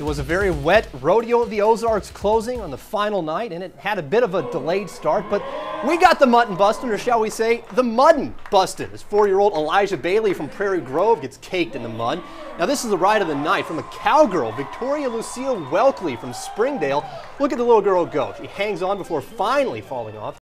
It was a very wet rodeo of the Ozarks closing on the final night, and it had a bit of a delayed start, but we got the mutton busted, or shall we say, the mudden busted, as four-year-old Elijah Bailey from Prairie Grove gets caked in the mud. Now this is the ride of the night from a cowgirl, Victoria Lucille Welkley from Springdale. Look at the little girl go. She hangs on before finally falling off.